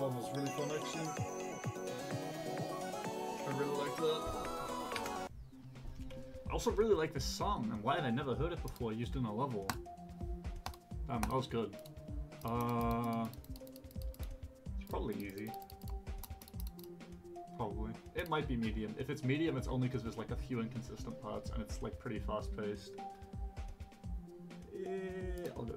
really fun actually. I really like that. I also really like this song. I'm glad I never heard it before used in a level. Um, that was good. Uh, it's probably easy. Probably. It might be medium. If it's medium, it's only because there's like a few inconsistent parts and it's like pretty fast paced. Yeah. I'll go